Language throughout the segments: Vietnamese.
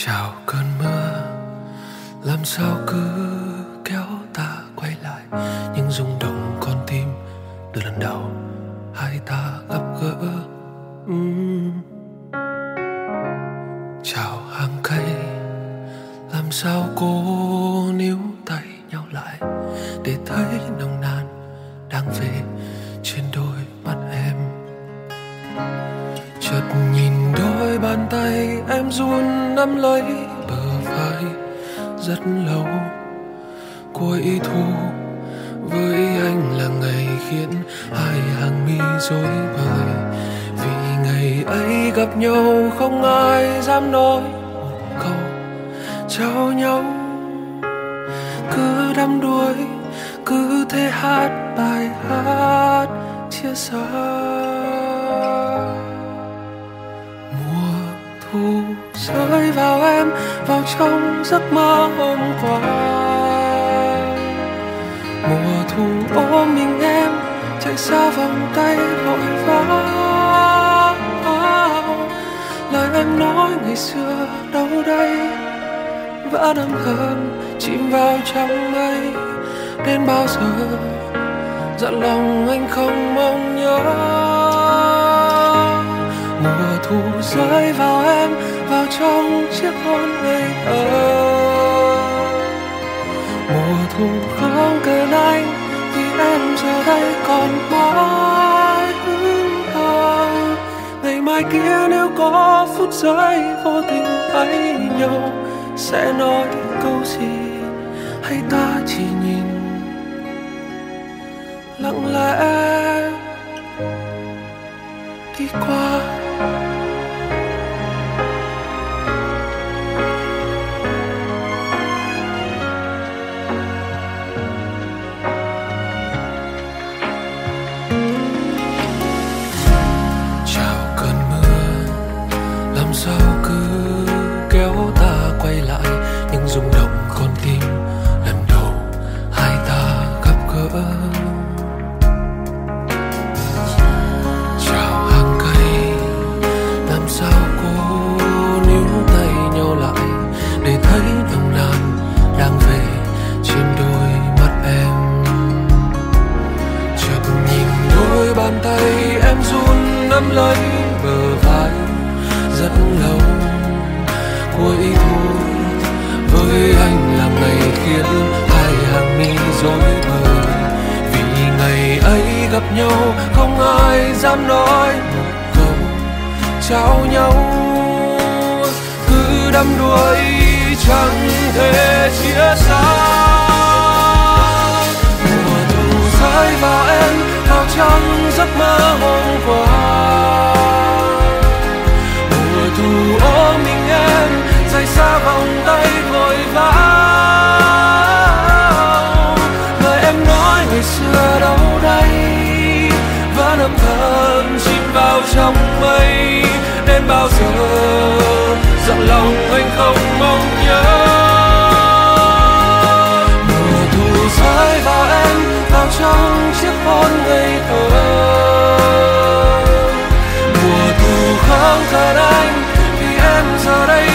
chào cơn mưa làm sao cứ vậy thôi. Với anh là ngày khiến hai hàng mi rối bời. Vì ngày ấy gặp nhau, không ai dám nói một câu trao nhau. Cứ đắm đuối, chẳng thể chia xa. Mùa thu rơi và em cao trăng giấc mơ hôm qua. ra vòng tay vội vã lời em nói ngày xưa đâu đây? Vẫn âm thầm chìm vào trong mây. Đến bao giờ dặn lòng anh không mong nhớ? Mùa thu rơi vào em vào trong chiếc hôn ngây thơ. Mùa thu không cần anh, vì em giờ đây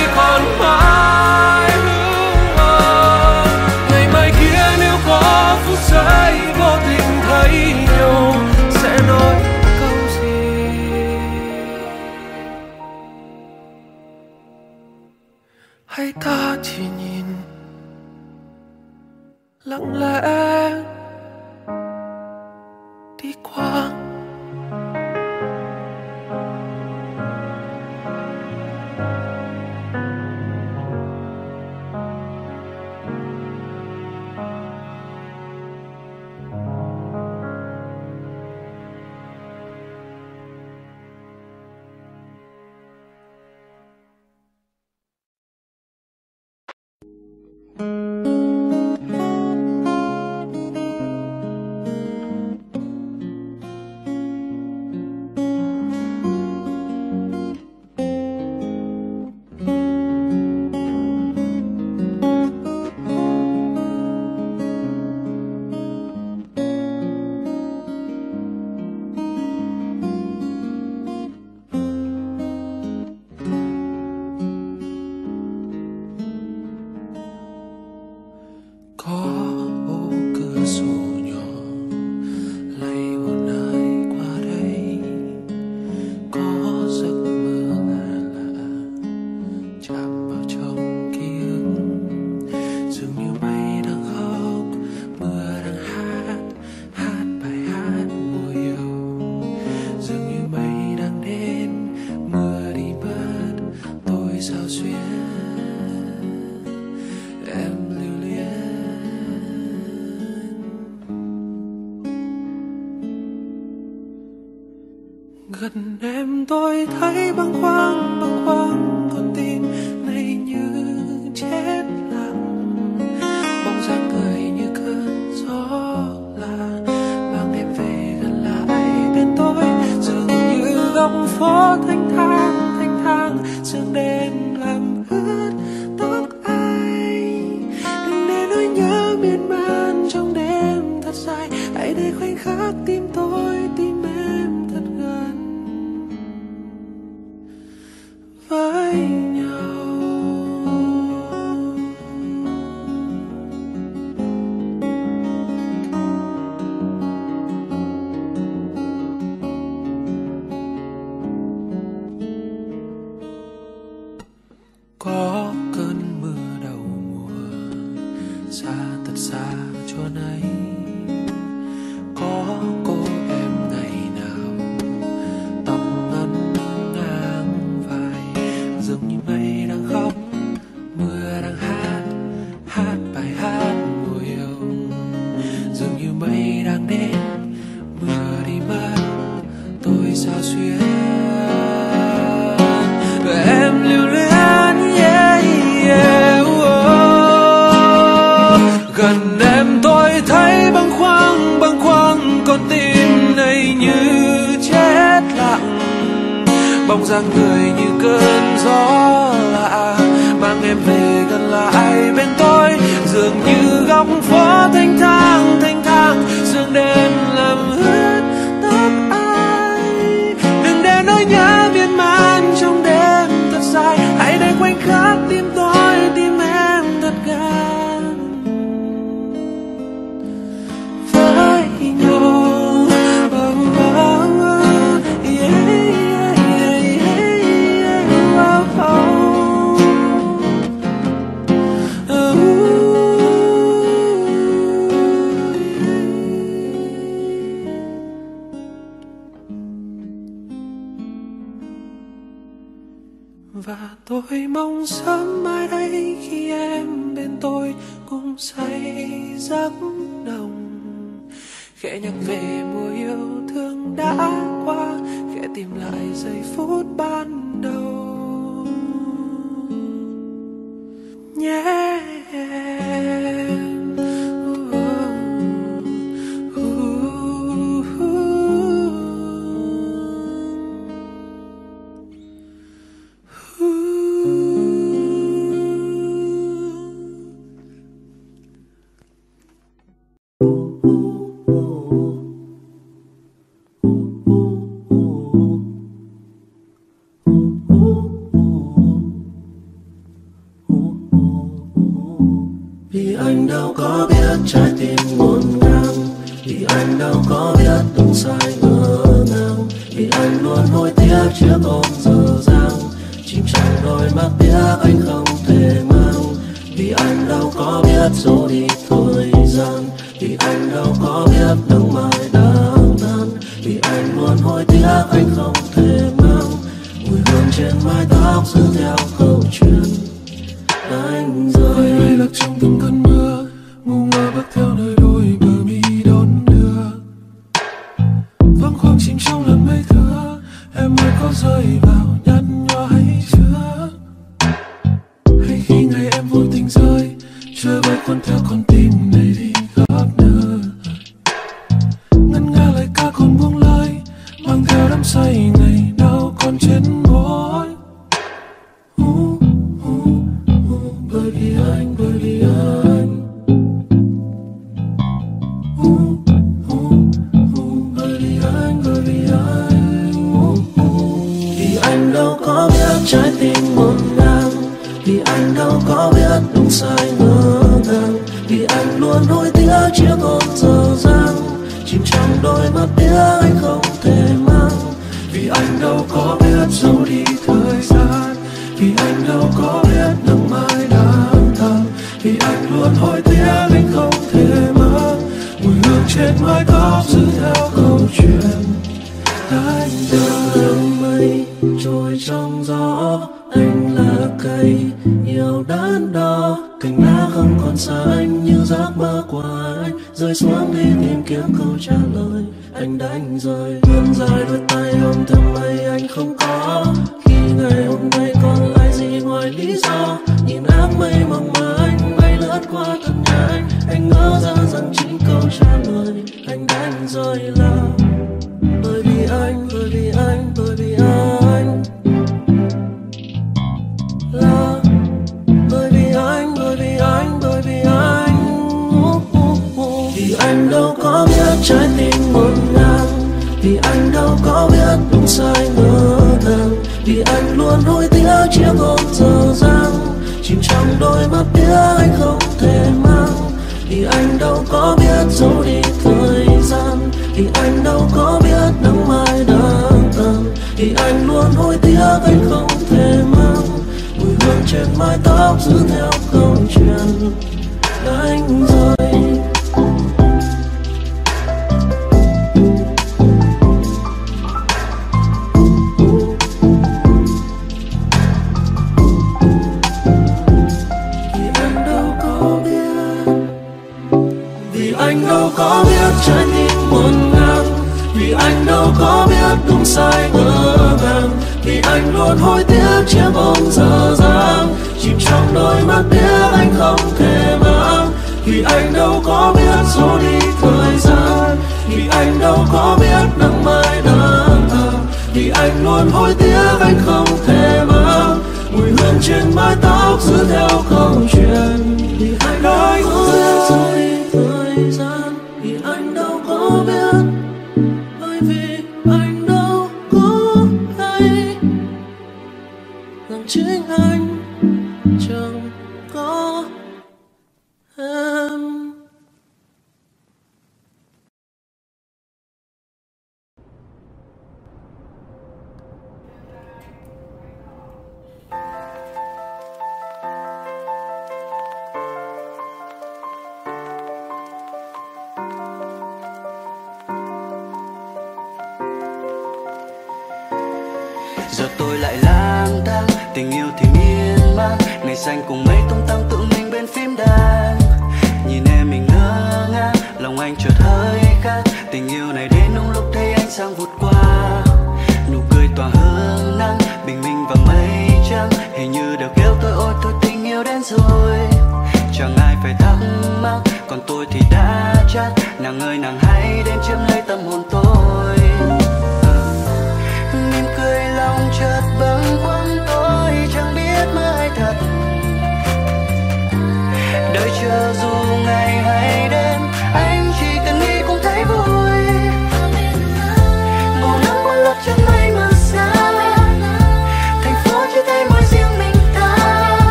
gần em tôi thấy băng khoăn băng khoăn con tim này như chết lặng. Bóng dáng người như cơn gió là mang em về gần lại bên tôi. Dường như góc phố thanh thang thanh thang, sương đêm to the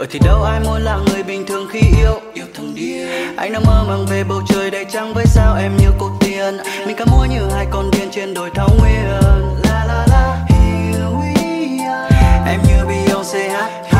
ở thì đâu ai muốn là người bình thường khi yêu. Yêu thằng điên. Anh đang mơ màng về bầu trời đầy trăng với sao em như cô tiên? Mình cả mua như hai con điên trên đồi thảo nguyên. La la la. Here we are. Em như Beyoncé hát.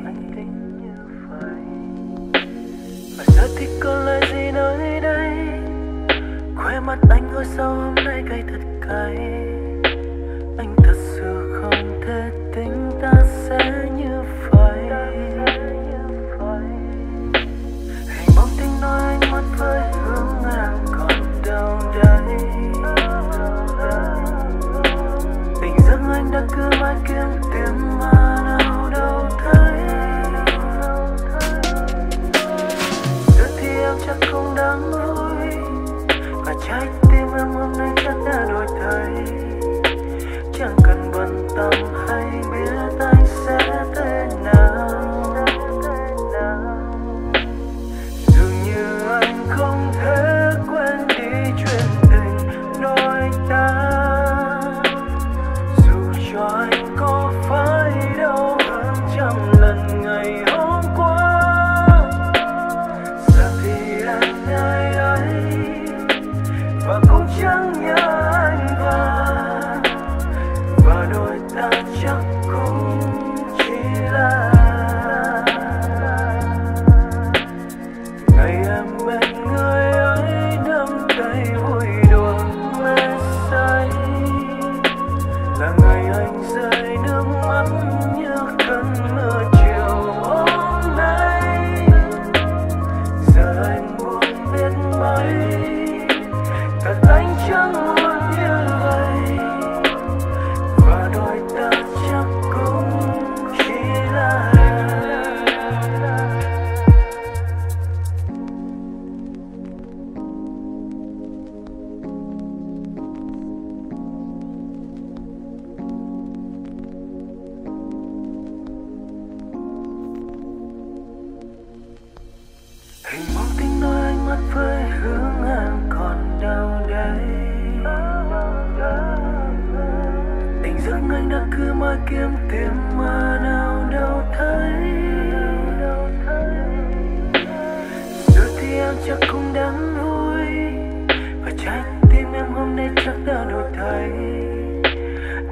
thấy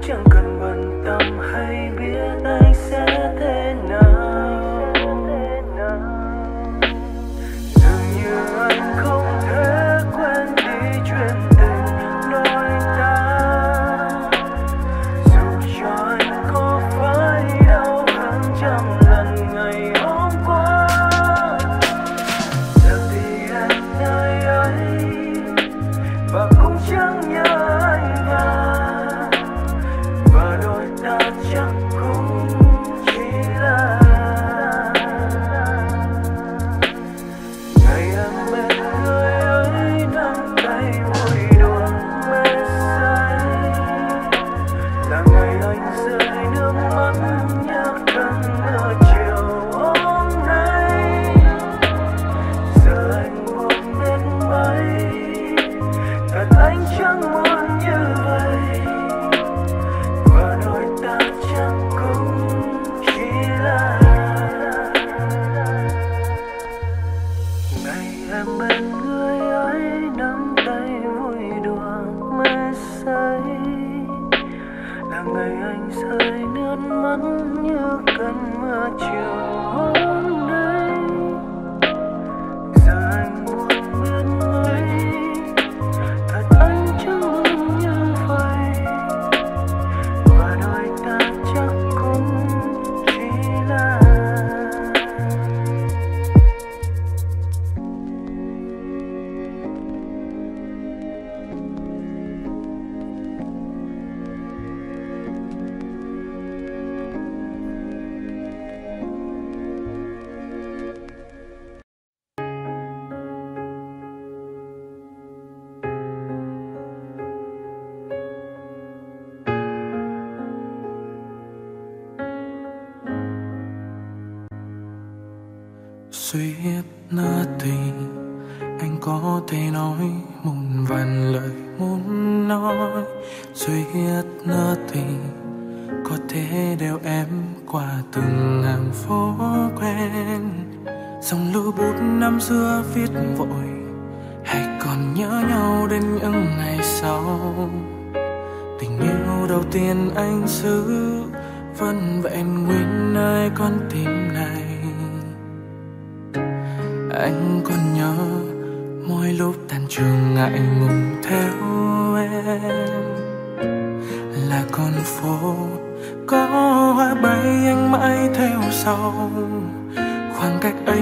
chẳng cần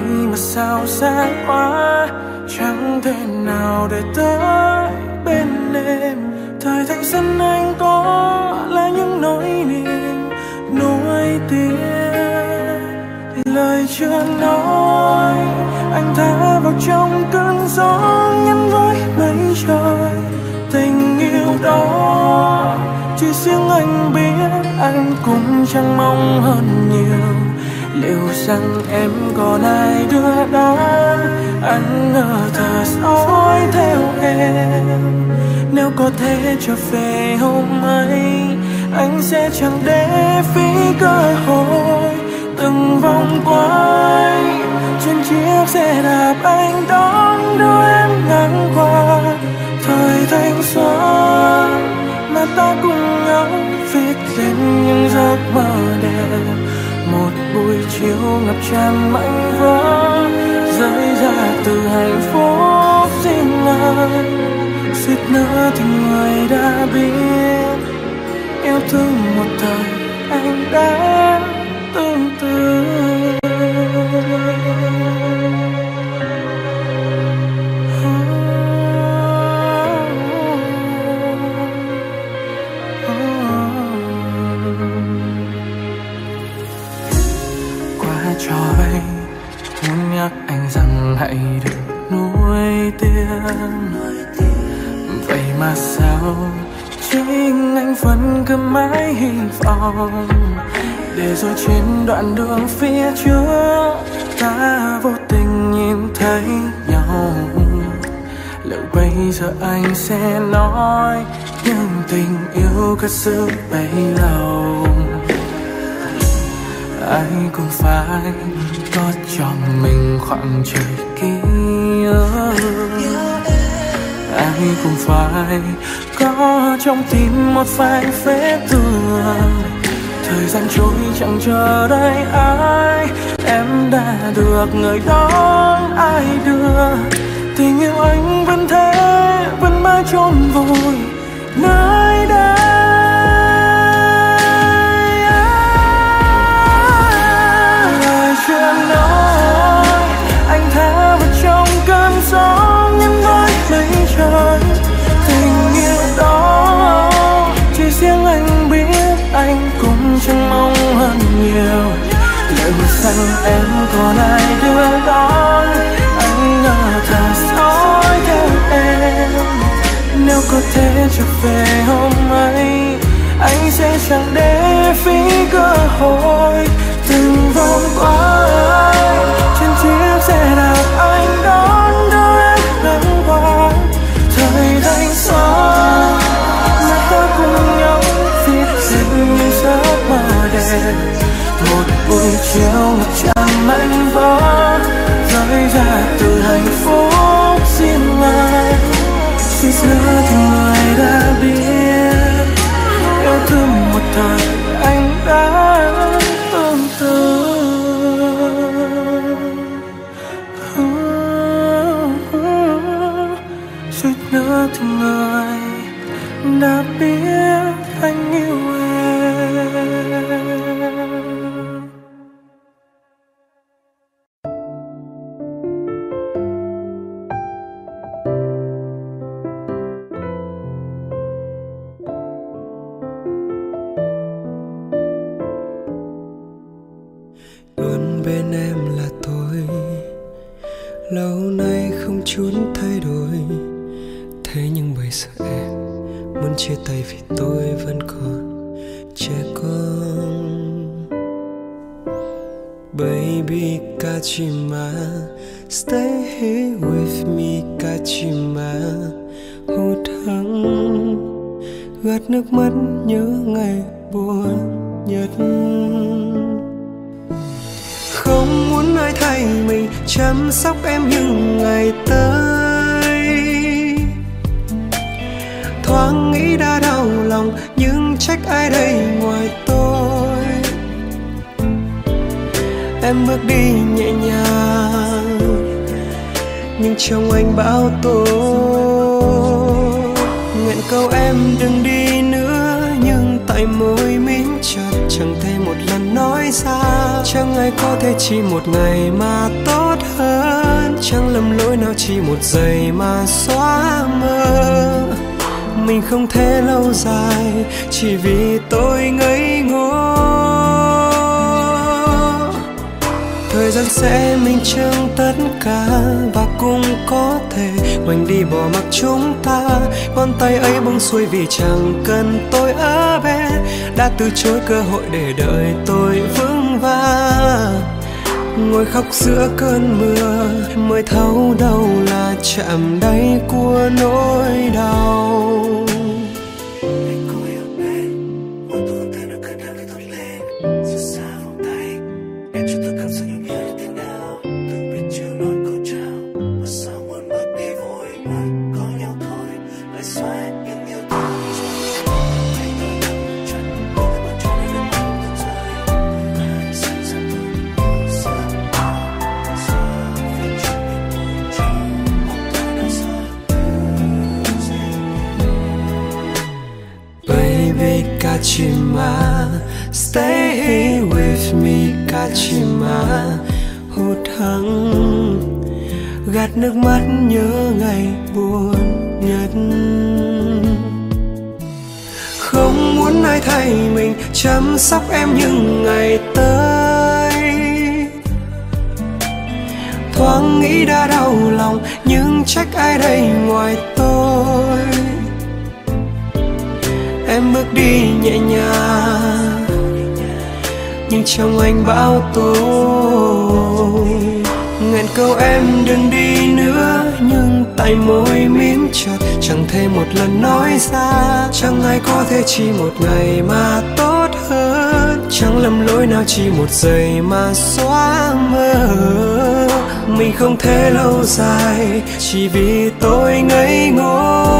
mà sao xa quá? Chẳng thể nào để tới bên em. Thời thanh xuân anh có là những nỗi niềm nuối tiếc. Lời chưa nói, anh thả vào trong cơn gió nhắn với mây trời. Tình yêu đó, chỉ riêng anh biết anh cũng chẳng mong hơn nhiều liệu rằng em còn ai đưa đón anh ngờ thờ dõi theo em. Nếu có thể trở về hôm ấy, anh sẽ chẳng để phí cơ hội. Từng vòng quay, trên chiếc xe đạp anh đón đưa em ngang qua. Thời thanh xuân mà ta cùng nhau viết lên những giấc mơ đẹp một buổi chiều ngập tràn mảnh vỡ, rơi ra từ hạnh phúc riêng lời suýt nữa thì người đã biết, yêu thương một thời anh đã tương tư nuối vậy mà sao chính anh vẫn cứ mãi hy vọng? Để rồi trên đoạn đường phía trước, ta vô tình nhìn thấy nhau. Liệu bây giờ anh sẽ nói những tình yêu cất giữ bấy lâu? Ai cũng phải có cho mình khoảng trời kia ai cũng phải có trong tim một vài phép thương thời gian trôi chẳng chờ đợi ai, em đã được người đón ai đưa. Tình yêu anh vẫn thế, vẫn mãi chôn vùi nơi em còn ai đưa đón? Anh ngờ thả dõi theo em. Nếu có thể trở về hôm ấy, anh sẽ chẳng để yêu từ chối cơ hội để đợi tôi vững vàng ngồi khóc giữa cơn mưa, mới thấu đâu là chạm đáy của nỗi đau. Nước mắt nhớ ngày buồn nhất. Không muốn ai thay mình, Chăm sóc em những ngày tới. Thoáng nghĩ đã đau lòng, Nhưng trách ai đây ngoài tôi? Em bước đi nhẹ nhàng, nhưng trong anh bão tố nghẹn câu em đừng đi nữa, nhưng tay môi mím chặt. Chẳng thể một lần nói ra, chẳng ai có thể chỉ một ngày mà tốt hơn. Chẳng lầm lỗi nào chỉ một giây mà xóa mơ. Mình không thể lâu dài, chỉ vì tôi ngây ngô.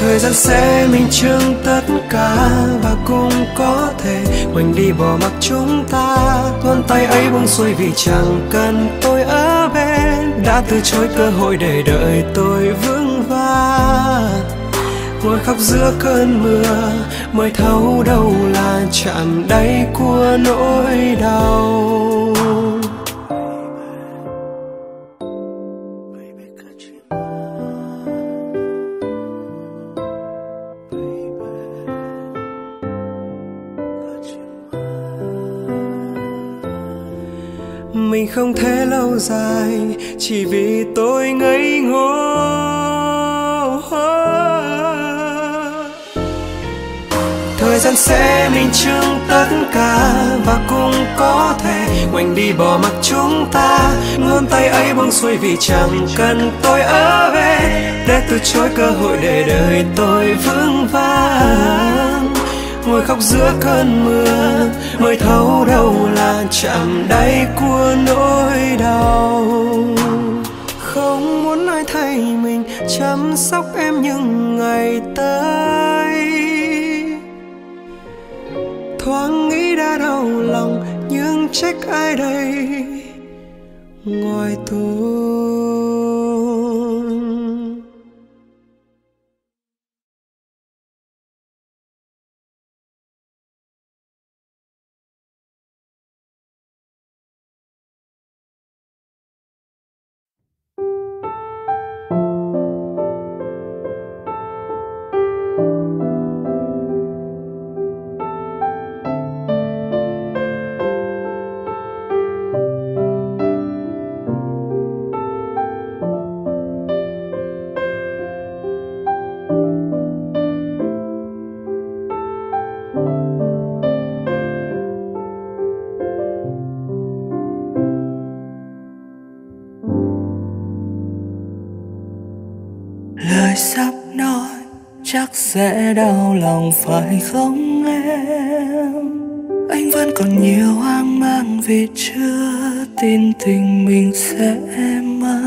Thời gian sẽ mình chứng tất cả và cũng có thể quanh đi bỏ mặc chúng ta. Tuôn tay ấy buông xuôi vì chẳng cần tôi ở bên. Đã từ chối cơ hội để đợi tôi vững vàng. Ngồi khóc giữa cơn mưa, mới thấu đâu là chạm đáy của nỗi đau. Không thể lâu dài, chỉ vì tôi ngây ngô. Thời gian sẽ minh chứng tất cả và cũng có thể quanh đi bỏ mặc chúng ta. Ngón tay ấy buông xuôi vì chẳng cần tôi ở về, để từ chối cơ hội để đời tôi vững vàng. Ngồi khóc giữa cơn mưa mới thấu đâu là chạm đáy của nỗi đau. Không muốn ai thay mình, chăm sóc em những ngày tới. Thoáng nghĩ đã đau lòng, nhưng trách ai đây? Ngoài tôi sẽ đau lòng phải không em? Anh vẫn còn nhiều hoang mang vì chưa tin tình mình sẽ mơ.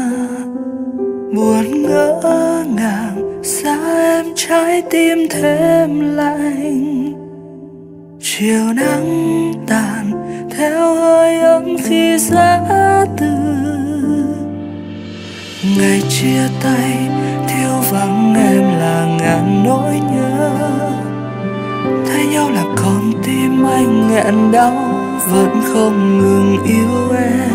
Buồn ngỡ ngàng, xa em trái tim thêm lạnh. Chiều nắng tàn, theo hơi ấm khi giá từ. Ngày chia tay thiếu vắng em là ngàn nỗi nhớ. Thấy nhau là con tim anh nghẹn đau, vẫn không ngừng yêu em.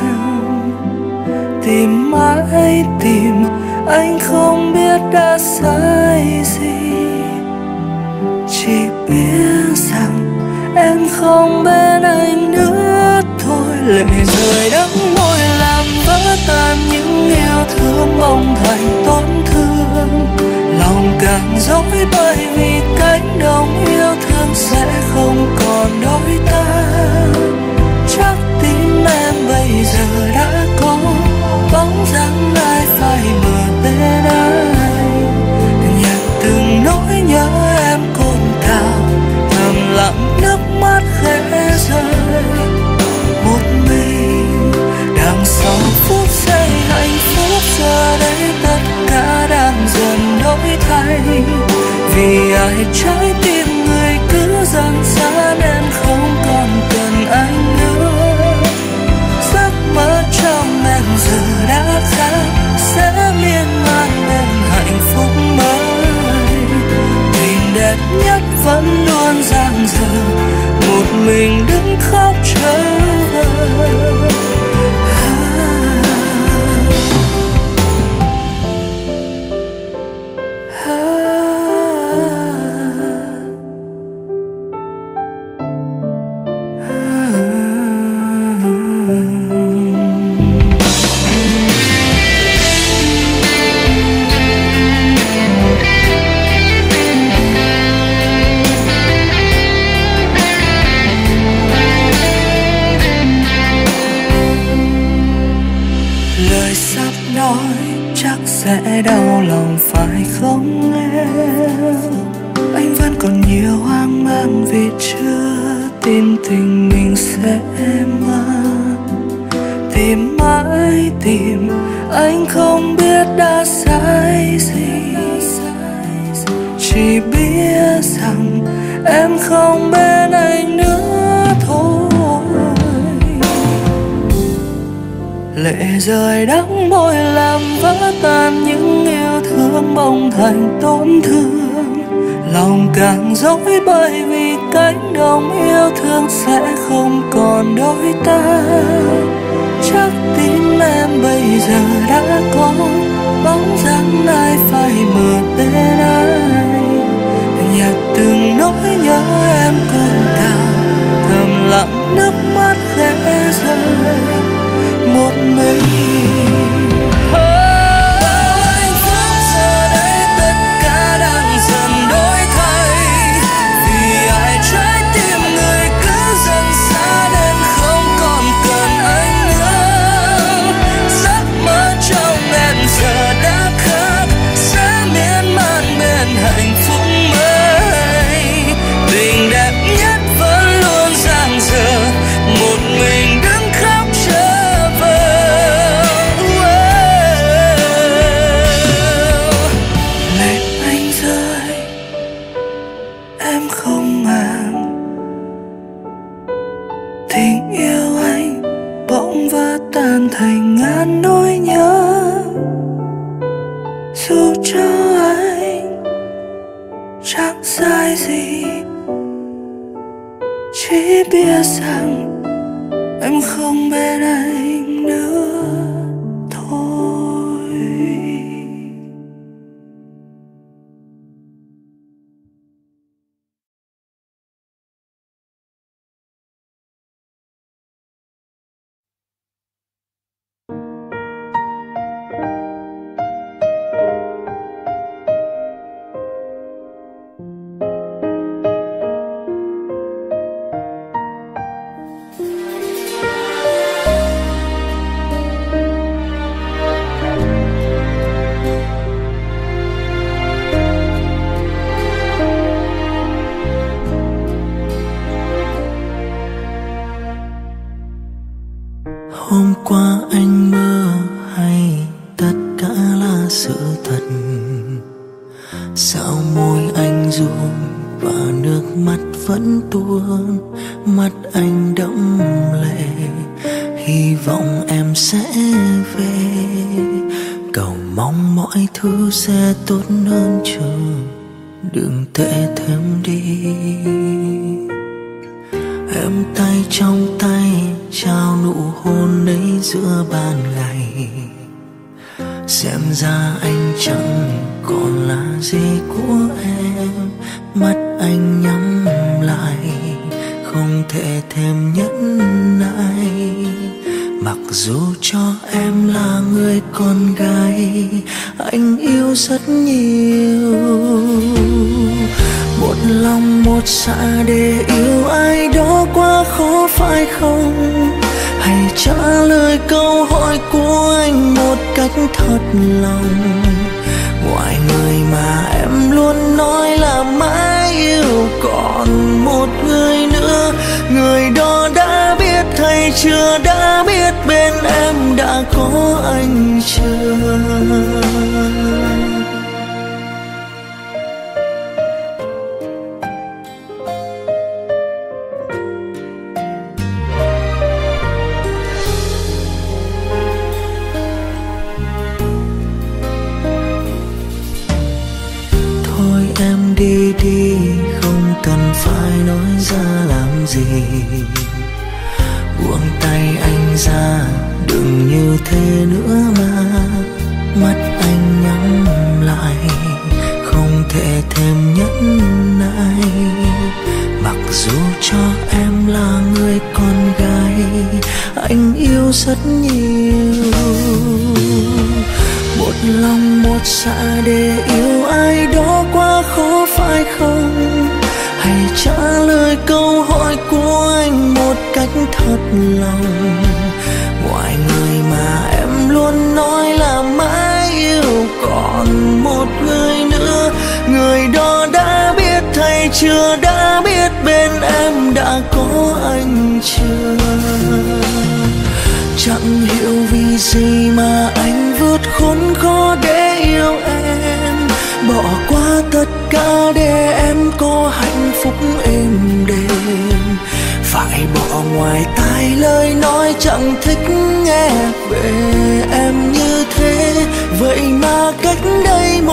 Tìm mãi, tìm, anh không biết đã sai gì. Chỉ biết rằng em không bên anh nữa thôi. Lệ rơi đắng môi làm vỡ tan những yêu thương mong thành tốt càng dối bởi vì cánh đồng yêu thương sẽ không còn đôi ta. Chắc tim em bây giờ đã có, bóng dáng ai phai mờ bên anh nhặt từng nỗi nhớ em cồn cào thầm lặng nước mắt khẽ rơi. Một mình, đằng sau phút giây hạnh phúc giờ đây thay. Vì ai trái tim người cứ dần xa nên không còn cần anh nữa. Giấc mơ trong em giờ đã khác, sẽ miên man bên hạnh phúc mới. Tình đẹp nhất vẫn luôn dang dở, một mình đứng khóc chờ. Dối bởi vì cánh đồng yêu thương sẽ không còn đôi ta. Chắc tim em bây giờ đã có bóng dáng ai phải mờ tên ai. Nhạt từng nỗi nhớ em cồn cào thầm lặng nước mắt khẽ rơi. Một mình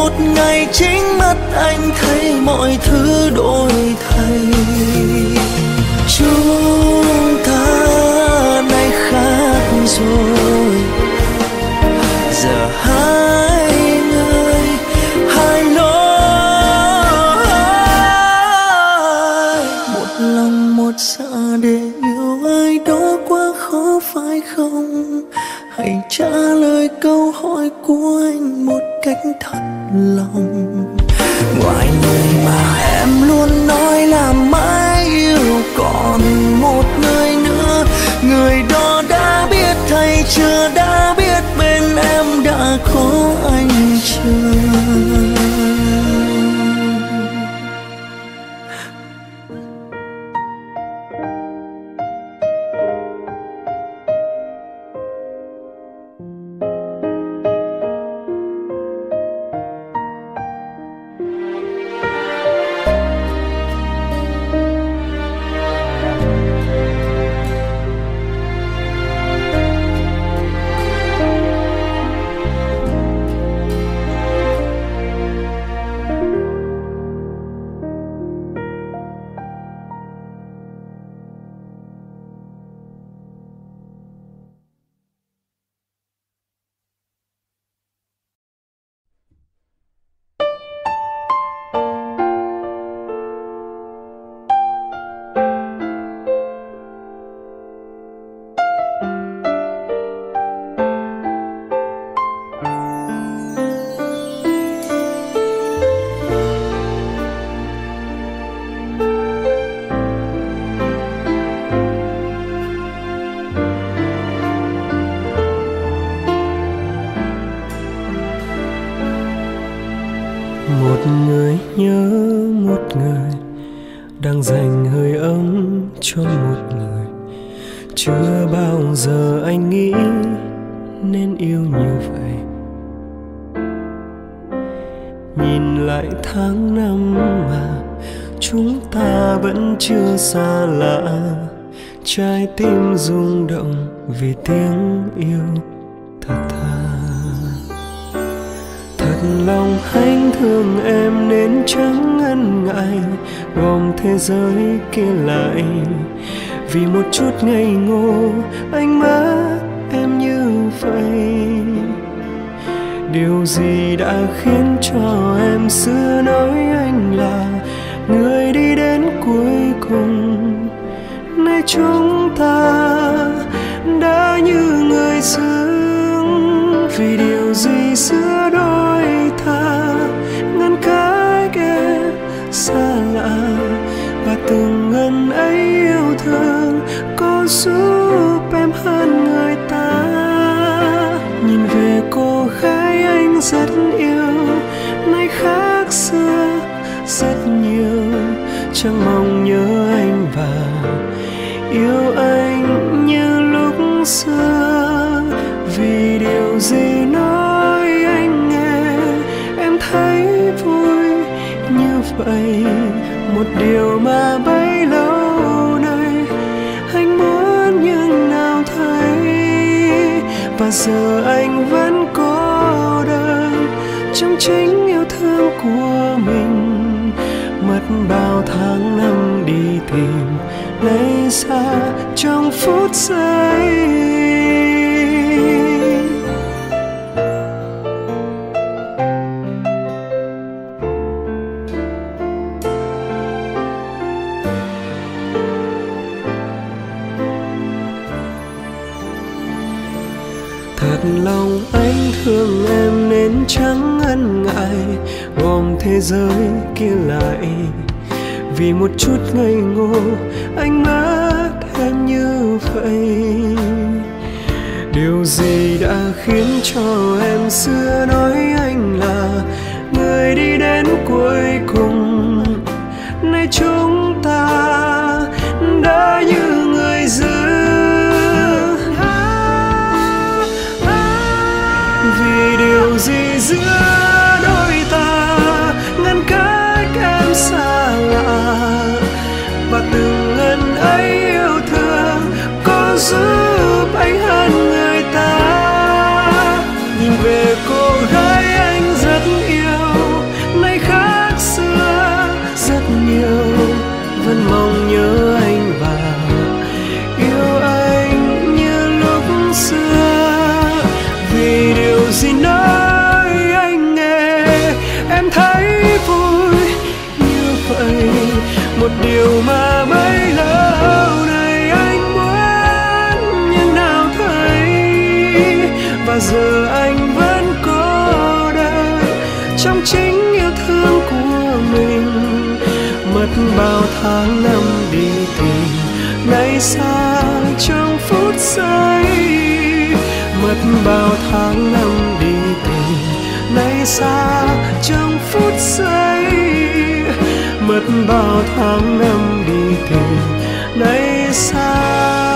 một ngày chính mắt anh thấy mọi thứ đổi thay. Chúa vì điều gì xưa đôi ta? Ngăn cách em xa lạ và từng ngần ấy yêu thương có giúp em hơn người ta. Nhìn về cô gái anh rất yêu nay khác xưa rất nhiều. Chẳng mong nhớ anh và yêu điều mà bấy lâu nay anh muốn nhưng nào thấy, và giờ anh vẫn cô đơn trong chính yêu thương của mình. Mất bao tháng năm đi tìm, lấy xa trong phút giây. Thương em nên chẳng ngần ngại gom thế giới kia lại. Vì một chút ngây ngô anh mất em như vậy. Điều gì đã khiến cho em xưa nói anh là người đi đến cuối cùng? Nay chúng ta gì xa trong phút giây. Mất bao tháng năm đi tìm, nay xa trong phút giây. Mất bao tháng năm đi tìm, nay xa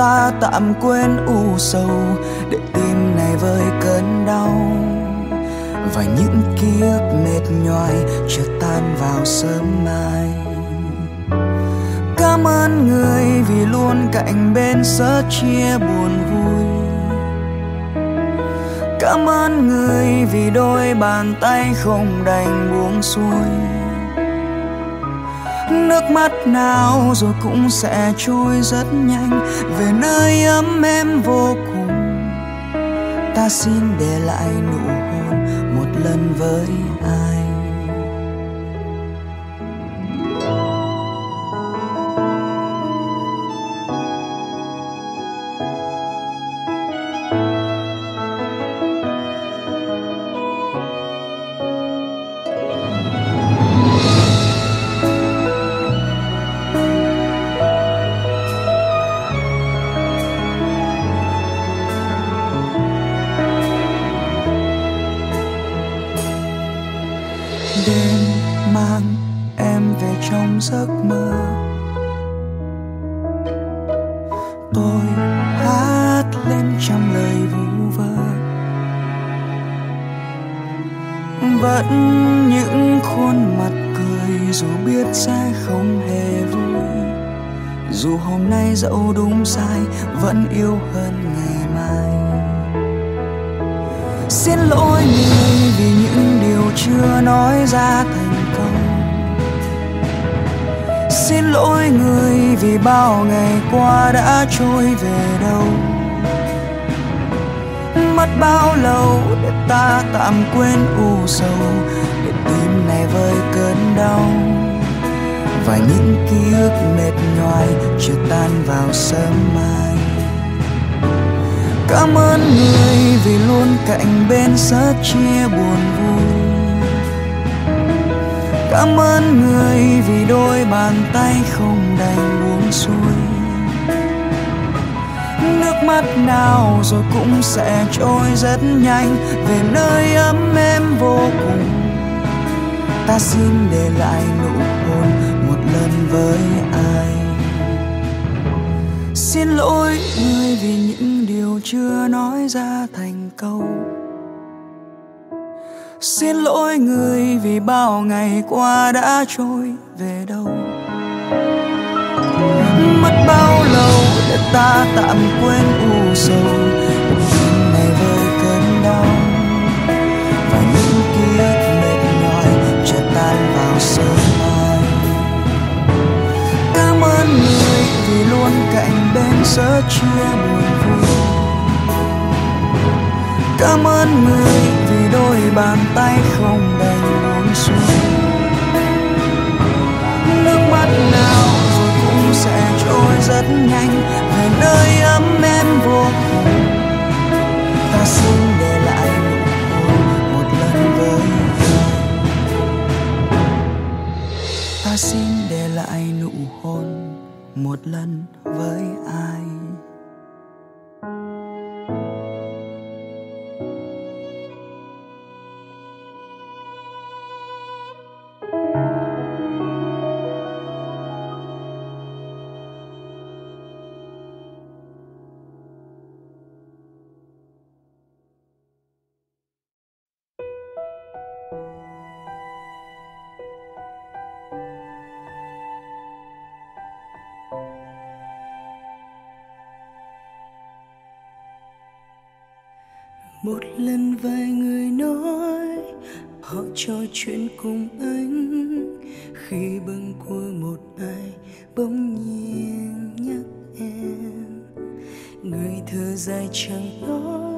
ta tạm quên u sầu để tim này vơi cơn đau. Và những ký ức mệt nhoài chưa tan vào sớm mai. Cảm ơn người vì luôn cạnh bên sớ chia buồn vui. Cảm ơn người vì đôi bàn tay không đành buông xuôi nước mắt nào rồi cũng sẽ trôi rất nhanh. Về nơi ấm em vô cùng, ta xin để lại nụ hôn một lần với ai. Biết sẽ không hề vui, dù hôm nay dẫu đúng sai, vẫn yêu hơn ngày mai. Xin lỗi người vì những điều chưa nói ra thành công. Xin lỗi người vì bao ngày qua đã trôi về đâu. Mất bao lâu để ta tạm quên u sầu, để tim này vơi cơn đau. Và những ký ức mệt nhoài chưa tan vào sớm mai. Cảm ơn người vì luôn cạnh bên sớt chia buồn vui. Cảm ơn người vì đôi bàn tay không đành buông xuôi. Nước mắt nào rồi cũng sẽ trôi rất nhanh. Về nơi ấm êm vô cùng ta xin để lại nụ hôn một lần với ai. Xin lỗi người vì những điều chưa nói ra thành câu. Xin lỗi người vì bao ngày qua đã trôi về đâu. Mất bao lâu để ta tạm quên u sầu luôn cạnh bên sớt chia buồn vui cảm ơn người vì đôi bàn tay không đành buông xuôi. Nước mắt nào rồi cũng sẽ trôi rất nhanh, về nơi ấm em vô cùng. Ta xin để lại nụ hôn một lần với ta xin để lại nụ hôn một lần với ai? Chuyện cùng anh. Khi bâng cua một ai, bỗng nhiên nhắc em. Người thở dài chẳng nói,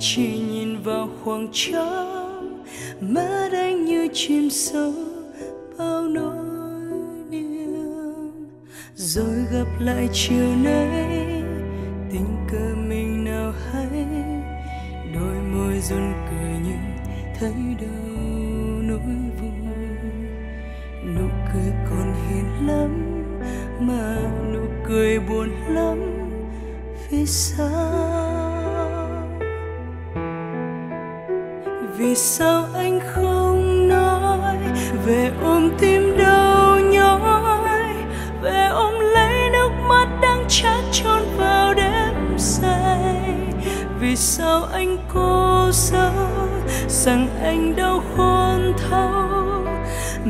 chỉ nhìn vào khoảng trống. Mắt anh như chim sâu, bao nỗi niềm. Rồi gặp lại chiều nay cười buồn lắm vì sao vì sao anh không nói về ôm tim đau nhói, về ôm lấy nước mắt đang chát trôn vào đêm say vì sao anh cố giấu rằng anh đau khổ?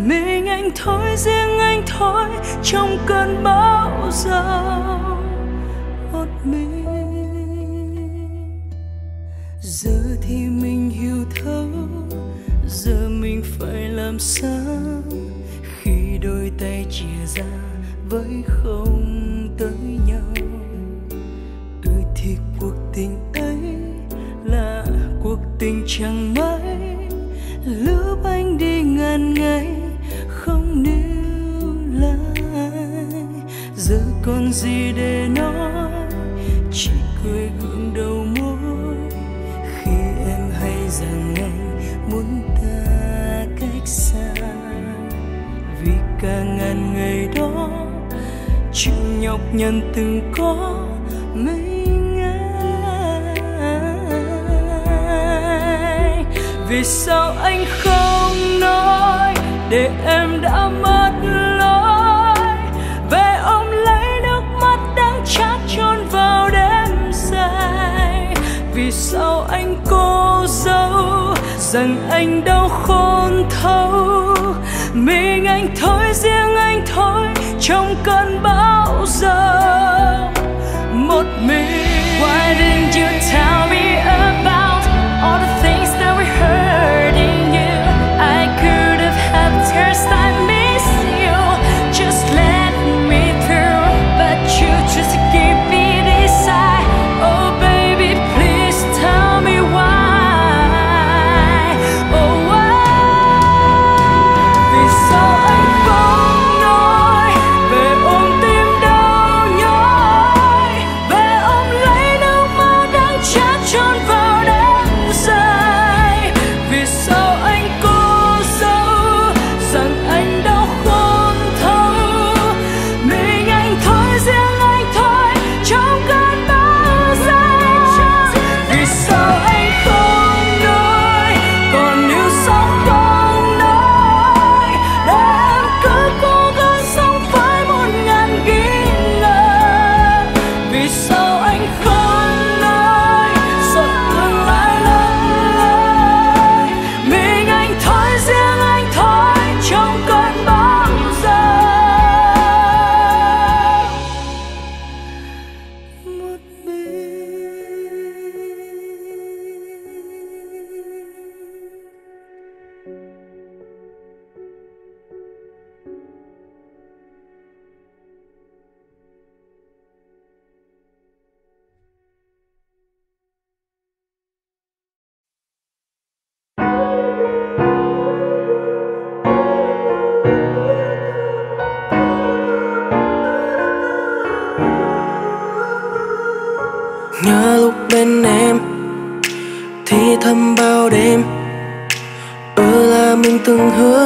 Mình anh thôi, riêng anh thôi, trong cơn bão giông một mình. Giờ thì mình hiểu thấu, giờ mình phải làm sao khi đôi tay chia ra với không nhận từng có mình anh. Vì sao anh không nói để em đã mất lối? Về ôm lấy nước mắt đang chát trôn vào đêm dài. Vì sao anh cố giấu rằng anh đau khôn thấu? Mình anh thôi, riêng anh thôi, trong cơn bão giông một mình. Why didn't you tell me about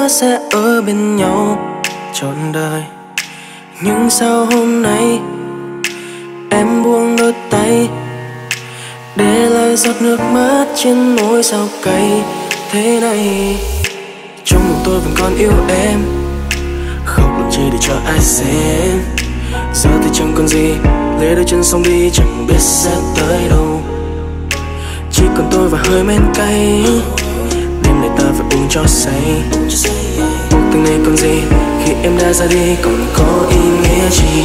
sẽ ở bên nhau trọn đời. Nhưng sao hôm nay em buông đôi tay để lại giọt nước mắt trên môi sao cay thế này? Trong lòng tôi vẫn còn yêu em, khóc làm chi để cho ai xem. Giờ thì chẳng còn gì, lê đôi chân xong đi chẳng biết sẽ tới đâu. Chỉ còn tôi và hơi men cay đêm nay ta phải uống cho say. Cuộc tình này còn gì? Khi em đã ra đi, còn có ý nghĩa gì?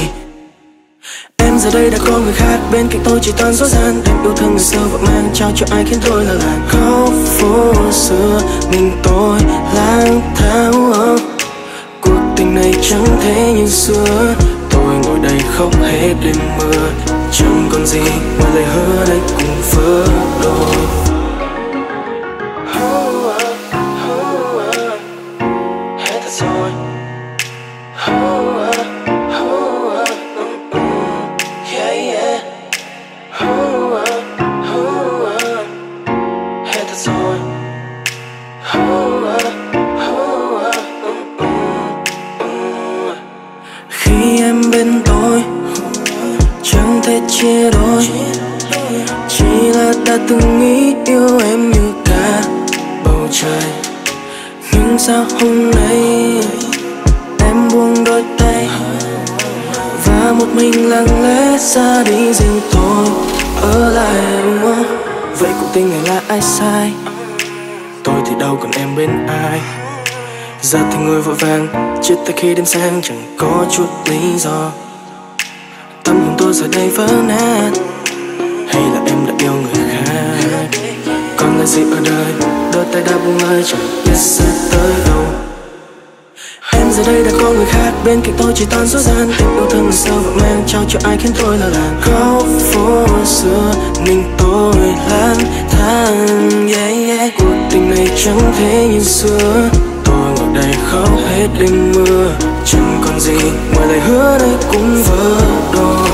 Em giờ đây đã có người khác bên cạnh tôi chỉ toàn dối gian. Em yêu thương người xưa và mang trao cho ai khiến tôi là làng Khóc phố xưa, mình tôi lang thang. Cuộc tình tình này chẳng thế như xưa. Tôi ngồi đây khóc hết đêm mưa. Chẳng còn gì ngoài lời hứa đây cùng vỡ đôi. Sao hôm nay em buông đôi tay và một mình lặng lẽ xa đi riêng tôi ở lại vậy cuộc tình này là ai sai? Tôi thì đâu còn em bên ai? Giờ thì người vội vàng chia tay khi đêm sang chẳng có chút lý do. Tâm hồn tôi giờ đây vỡ nát, hay là em đã yêu người khác? Còn là gì ở đời? Đôi tay đã buông lơi chẳng biết sẽ tới đâu. Em giờ đây đã có người khác bên cạnh tôi chỉ toàn dối gian. Tình yêu thương sao vọng mang trao cho ai khiến tôi là. Làng Góc phố xưa mình tôi lang thang yeah, yeah. Cuộc tình này chẳng thế như xưa. Tôi ngồi đây khóc hết đêm mưa. Chẳng còn gì ngoài lời hứa đây cũng vỡ đôi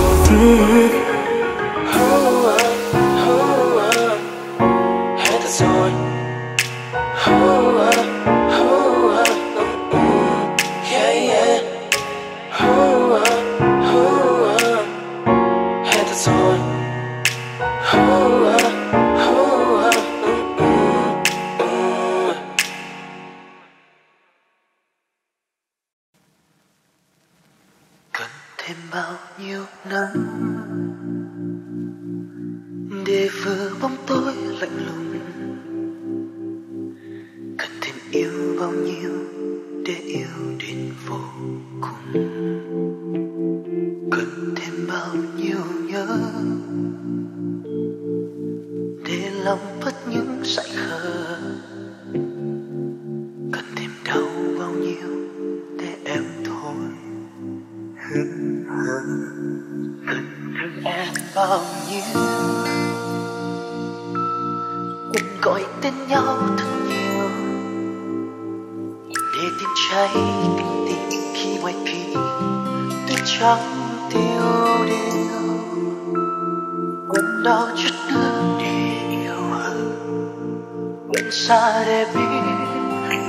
xa để biết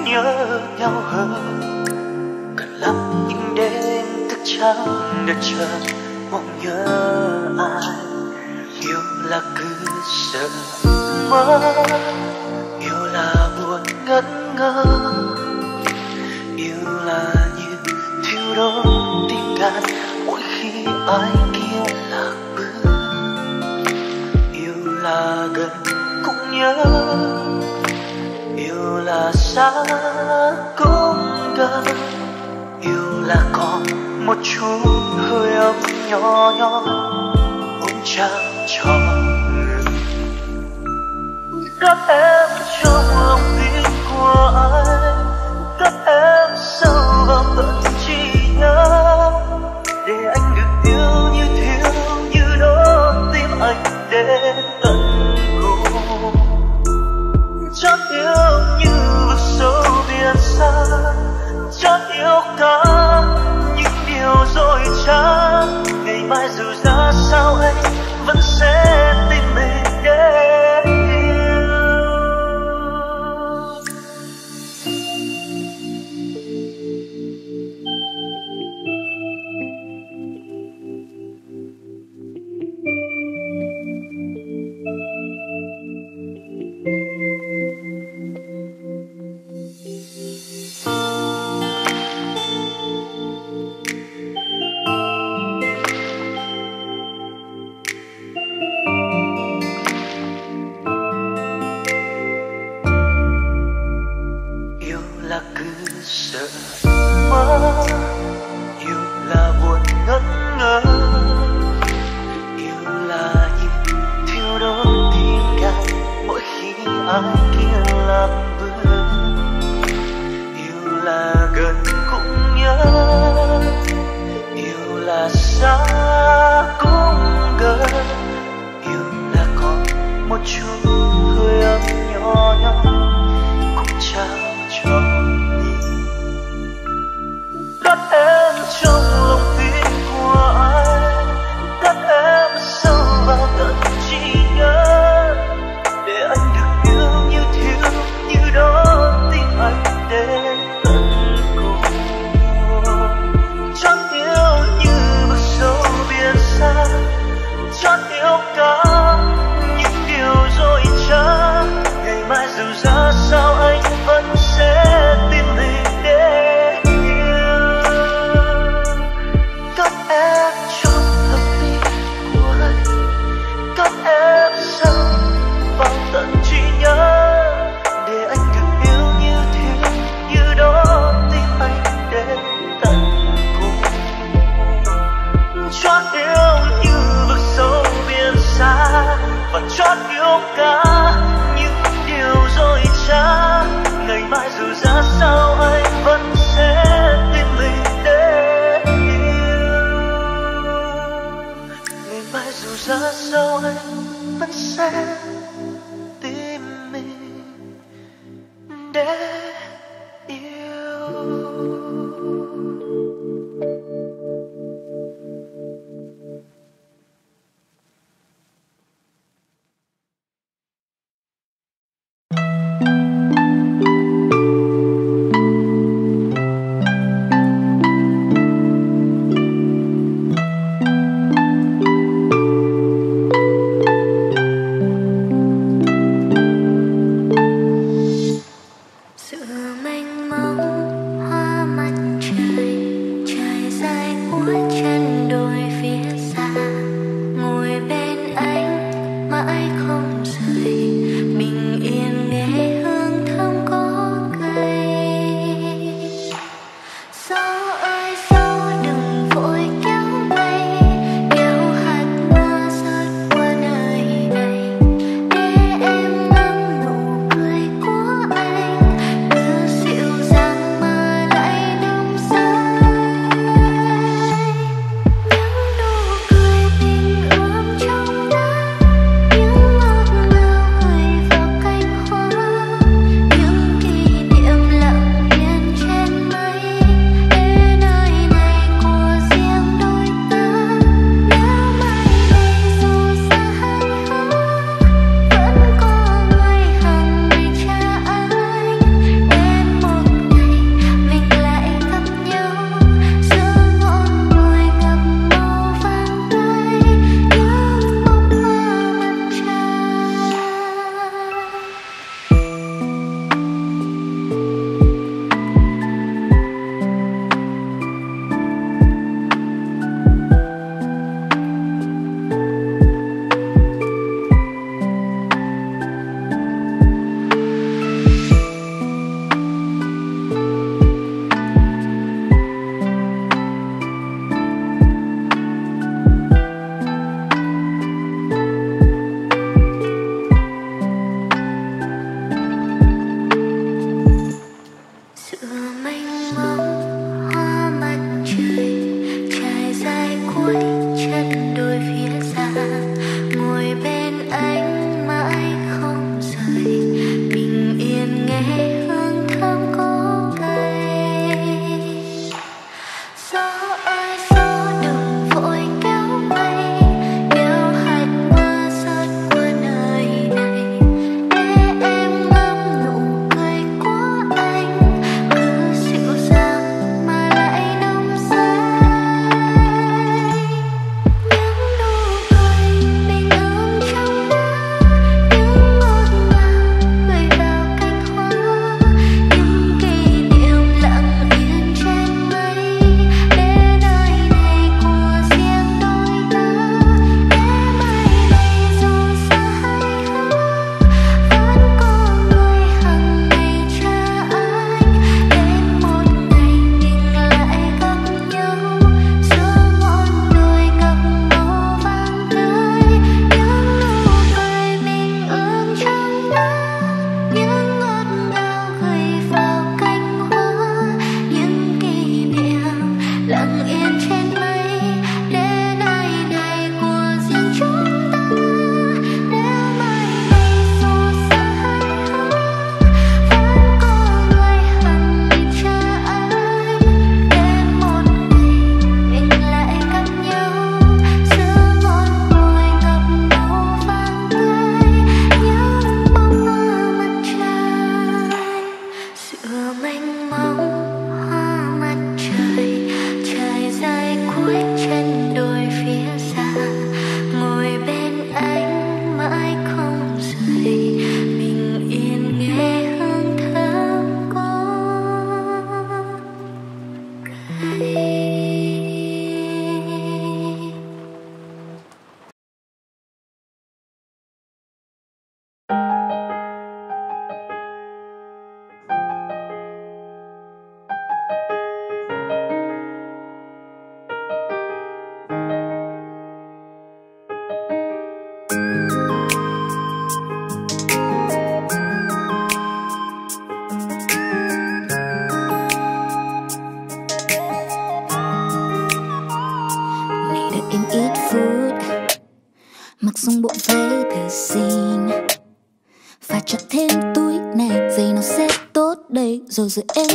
nhớ nhau hơn. Cần lắm những đêm thức trắng để chờ mong nhớ ai. Yêu là cứ sợ mất là có một chút hơi ấm nhỏ nhỏ ôm trao cho các em trong lòng tin của anh đây rồi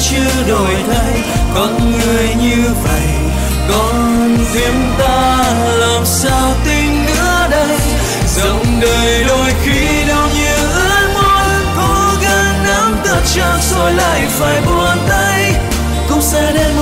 chưa đổi thay, con người như vậy, con tim ta làm sao tin nữa đây? Dòng đời đôi khi đau như ước muốn, cố gắng nắm thật chặt rồi lại phải buông tay. Cũng sẽ đến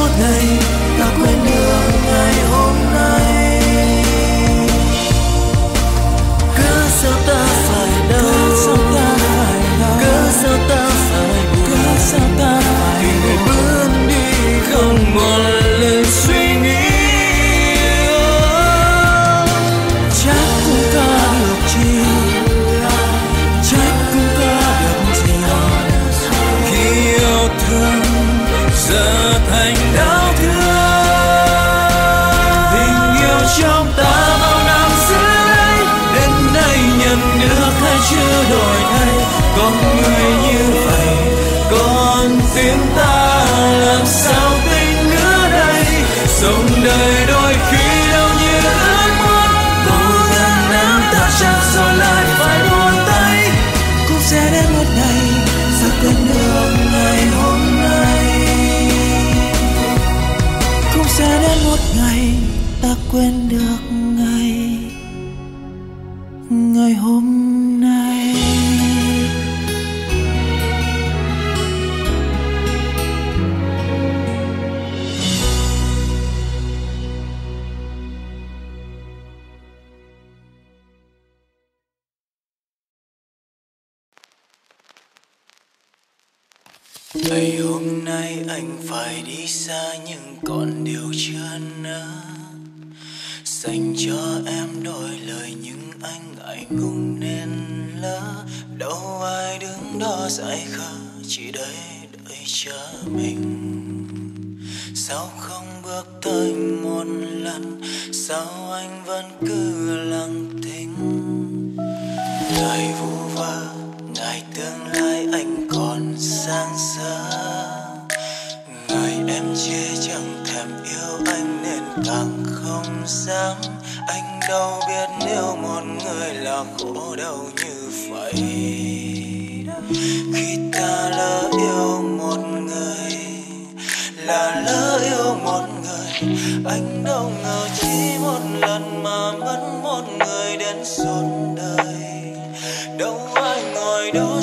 sống đời đó vẫn cứ lặng thinh. Ngày vu vơ Ngày tương lai anh còn sang xa, ngày em chia chẳng thèm yêu anh nên càng không dám. Anh đâu biết yêu một người là khổ đau như vậy. Khi ta lỡ yêu một người là lỡ yêu một người anh đâu ngờ mà mất một người đến suốt đời. Đâu ai ngồi đó